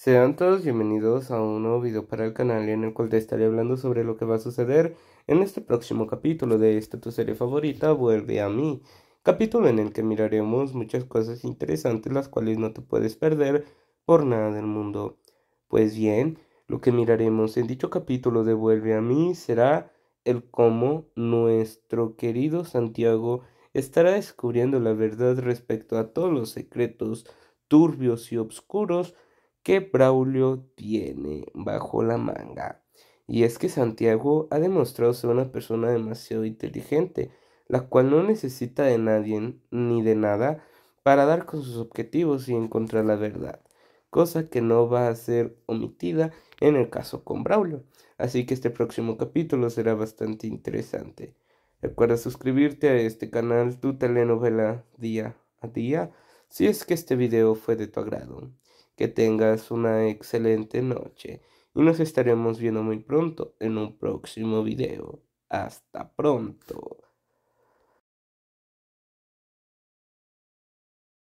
Sean todos bienvenidos a un nuevo video para el canal en el cual te estaré hablando sobre lo que va a suceder en este próximo capítulo de esta tu serie favorita, Vuelve a mí. Capítulo en el que miraremos muchas cosas interesantes las cuales no te puedes perder por nada del mundo. Pues bien, lo que miraremos en dicho capítulo de Vuelve a mí será el cómo nuestro querido Santiago estará descubriendo la verdad respecto a todos los secretos turbios y oscuros que Braulio tiene bajo la manga. Y es que Santiago ha demostrado ser una persona demasiado inteligente, la cual no necesita de nadie ni de nada para dar con sus objetivos y encontrar la verdad, cosa que no va a ser omitida en el caso con Braulio. Así que este próximo capítulo será bastante interesante. Recuerda suscribirte a este canal, tu telenovela día a día, si es que este video fue de tu agrado. Que tengas una excelente noche y nos estaremos viendo muy pronto en un próximo video. Hasta pronto.